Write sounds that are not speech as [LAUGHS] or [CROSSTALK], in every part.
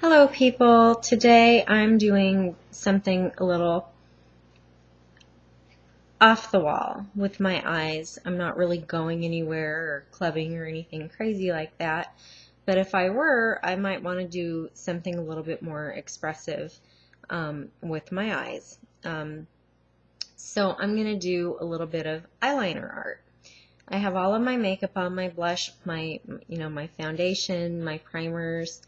Hello people, today I'm doing something a little off the wall with my eyes. I'm not really going anywhere or clubbing or anything crazy like that, but if I were, I might want to do something a little bit more expressive um, with my eyes. Um, so I'm going to do a little bit of eyeliner art. I have all of my makeup on, my blush, my, you know, my foundation, my primers,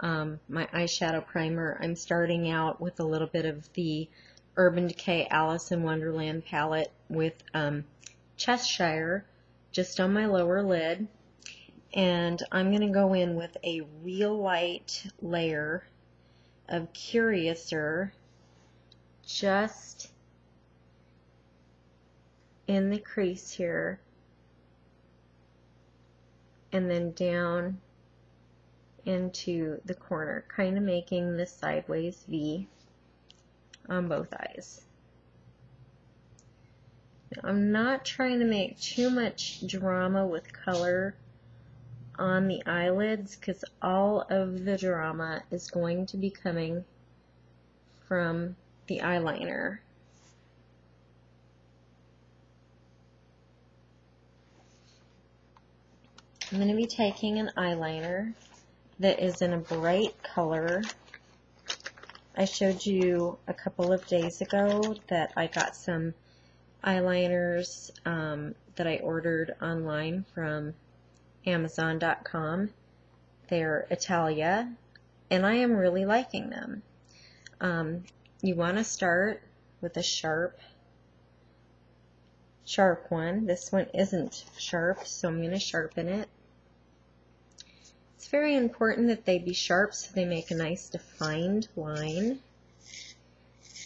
um, my eyeshadow primer. I'm starting out with a little bit of the Urban Decay Alice in Wonderland palette with um, Cheshire just on my lower lid. And I'm going to go in with a real light layer of Curiouser just in the crease here and then down into the corner, kind of making this sideways V on both eyes. Now, I'm not trying to make too much drama with color on the eyelids because all of the drama is going to be coming from the eyeliner. I'm going to be taking an eyeliner that is in a bright color. I showed you a couple of days ago that I got some eyeliners um, that I ordered online from Amazon.com. They're Italia, and I am really liking them. Um, you want to start with a sharp, sharp one. This one isn't sharp, so I'm going to sharpen it. It's very important that they be sharp so they make a nice defined line.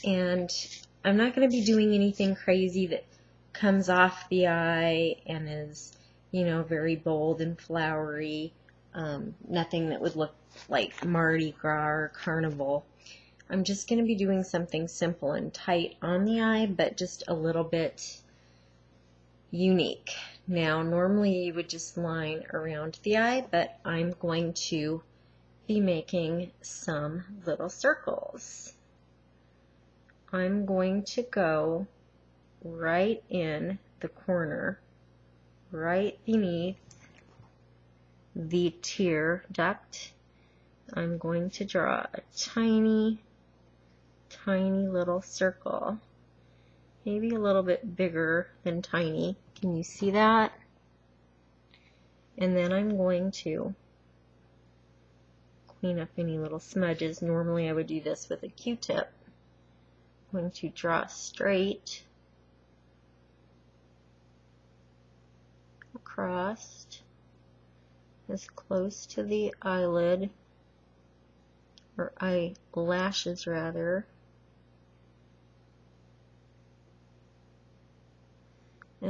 And I'm not going to be doing anything crazy that comes off the eye and is, you know, very bold and flowery. Um, nothing that would look like Mardi Gras or Carnival. I'm just going to be doing something simple and tight on the eye, but just a little bit unique. Now, normally you would just line around the eye, but I'm going to be making some little circles. I'm going to go right in the corner, right beneath the tear duct. I'm going to draw a tiny, tiny little circle, maybe a little bit bigger than tiny. Can you see that? And then I'm going to clean up any little smudges. Normally I would do this with a Q-tip. I'm going to draw straight across as close to the eyelid or eyelashes rather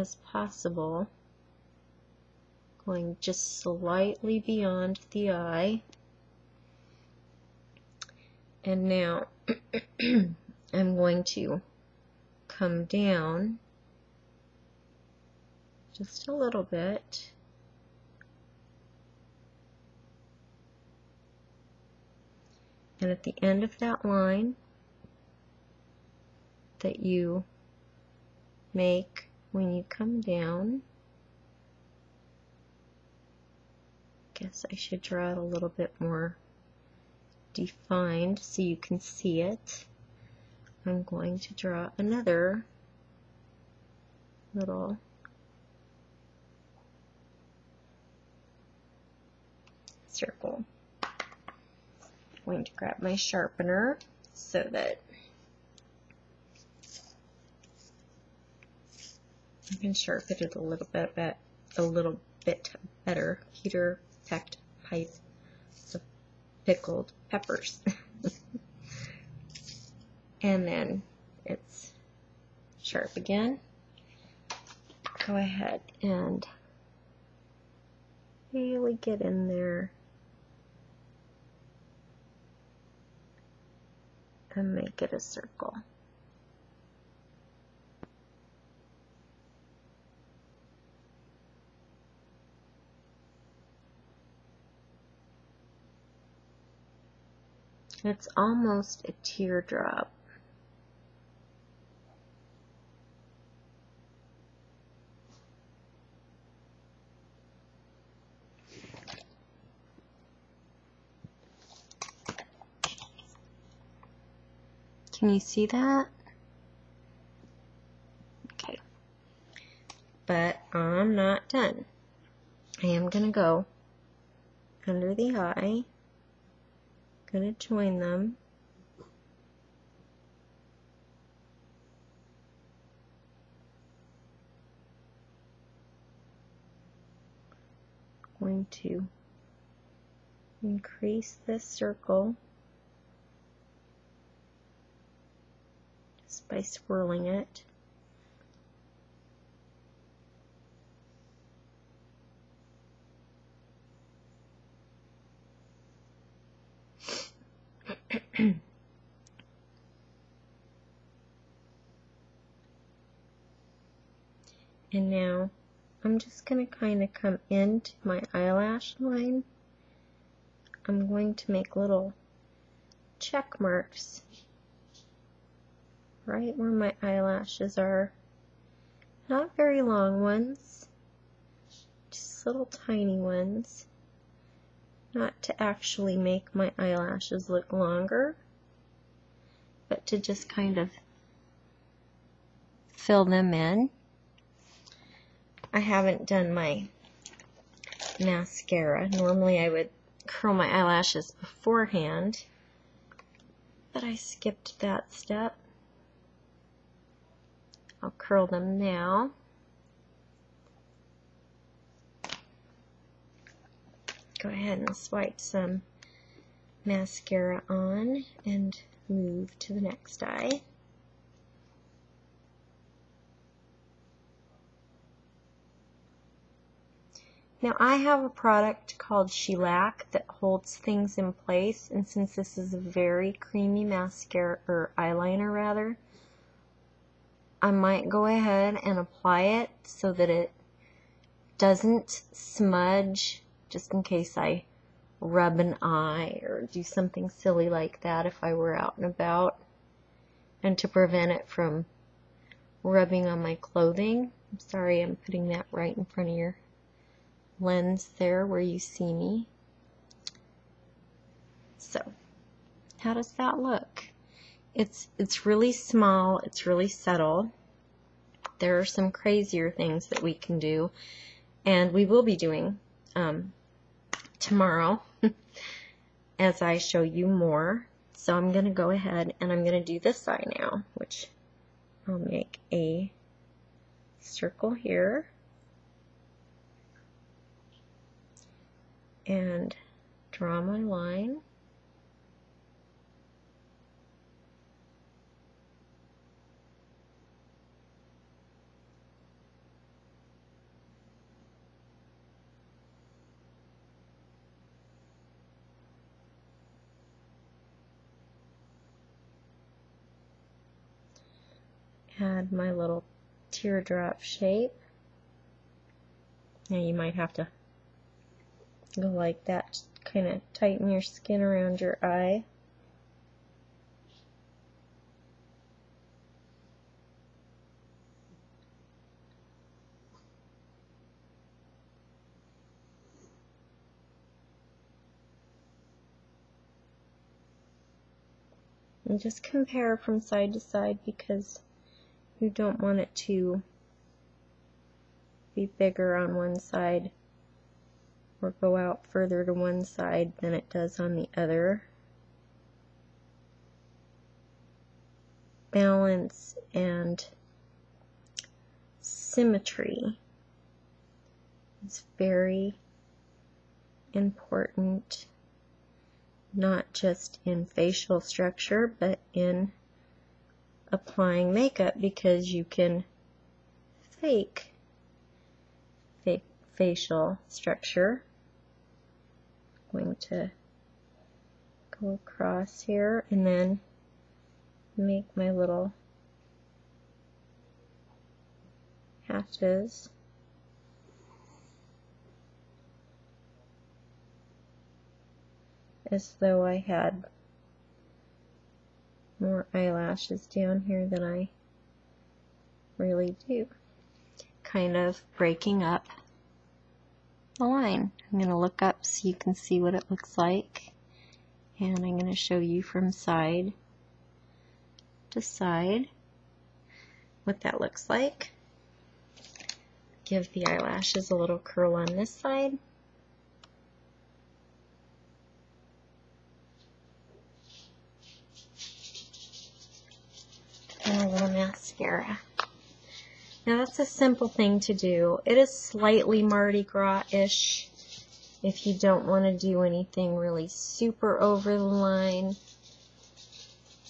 as possible, going just slightly beyond the eye. And now [CLEARS THROAT] I'm going to come down just a little bit. And at the end of that line that you make when you come down, guess I should draw it a little bit more defined so you can see it. I'm going to draw another little circle. I'm going to grab my sharpener so that I can sharpen it a little bit, bit a little bit better. Peter pecked pipe of pickled peppers. [LAUGHS] and then it's sharp again. Go ahead and really get in there and make it a circle. It's almost a teardrop. Can you see that? Okay. But I'm not done. I am going to go under the eye. Going to join them. Going to increase this circle. just by swirling it. [CLEARS THROAT] and now I'm just going to kind of come into my eyelash line. I'm going to make little check marks right where my eyelashes are. Not very long ones, just little tiny ones. Not to actually make my eyelashes look longer, but to just kind of fill them in. I haven't done my mascara. Normally I would curl my eyelashes beforehand, but I skipped that step. I'll curl them now. Go ahead and swipe some mascara on and move to the next eye. Now I have a product called Shellac that holds things in place and since this is a very creamy mascara or eyeliner rather I might go ahead and apply it so that it doesn't smudge just in case I rub an eye or do something silly like that if I were out and about and to prevent it from rubbing on my clothing. I'm sorry I'm putting that right in front of your lens there where you see me. So, how does that look? It's, it's really small, it's really subtle. There are some crazier things that we can do, and we will be doing um, tomorrow [LAUGHS] as I show you more. So I'm going to go ahead and I'm going to do this side now, which I'll make a circle here. And draw my line. Add my little teardrop shape. Now you might have to go like that, kind of tighten your skin around your eye. And just compare from side to side because you don't want it to be bigger on one side or go out further to one side than it does on the other. Balance and symmetry is very important, not just in facial structure, but in applying makeup because you can fake fake facial structure. I'm going to go across here and then make my little hatches. as though I had more eyelashes down here than I really do. Kind of breaking up the line. I'm going to look up so you can see what it looks like. And I'm going to show you from side to side what that looks like. Give the eyelashes a little curl on this side. Now that's a simple thing to do. It is slightly Mardi Gras-ish if you don't want to do anything really super over the line.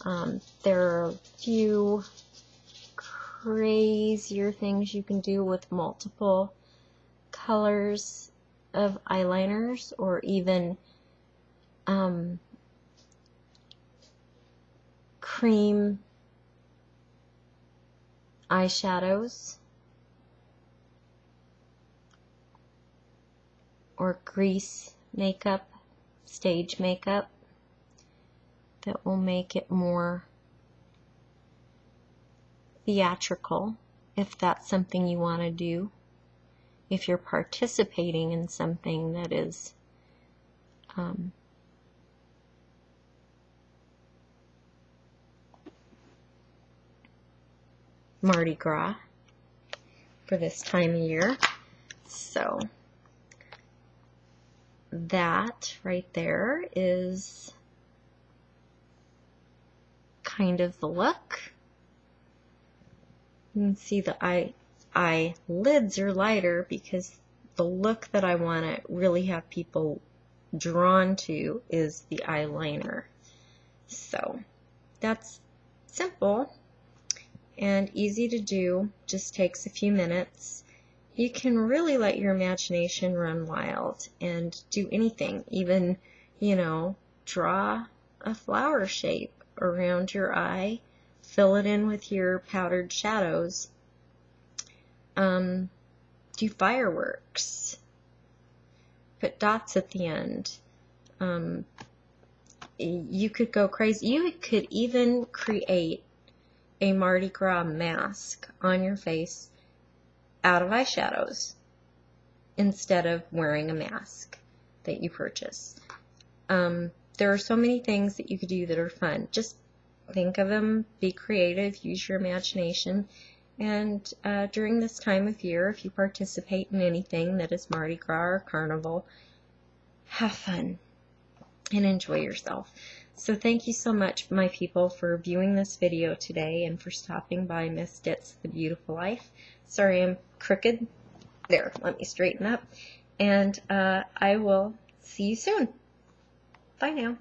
Um, there are a few crazier things you can do with multiple colors of eyeliners or even um, cream eyeshadows or grease makeup, stage makeup that will make it more theatrical if that's something you want to do. If you're participating in something that is um, Mardi Gras for this time of year. So that right there is kind of the look. You can see the eye, lids are lighter because the look that I want to really have people drawn to is the eyeliner. So that's simple and easy to do, just takes a few minutes. You can really let your imagination run wild and do anything, even, you know, draw a flower shape around your eye, fill it in with your powdered shadows, um, do fireworks, put dots at the end. Um, you could go crazy. You could even create a Mardi Gras mask on your face out of eyeshadows instead of wearing a mask that you purchase. Um, there are so many things that you could do that are fun. Just think of them, be creative, use your imagination, and uh, during this time of year, if you participate in anything that is Mardi Gras or Carnival, have fun and enjoy yourself. So thank you so much, my people, for viewing this video today and for stopping by Miss Ditz The Beautiful Life. Sorry I'm crooked. There, let me straighten up. And uh, I will see you soon. Bye now.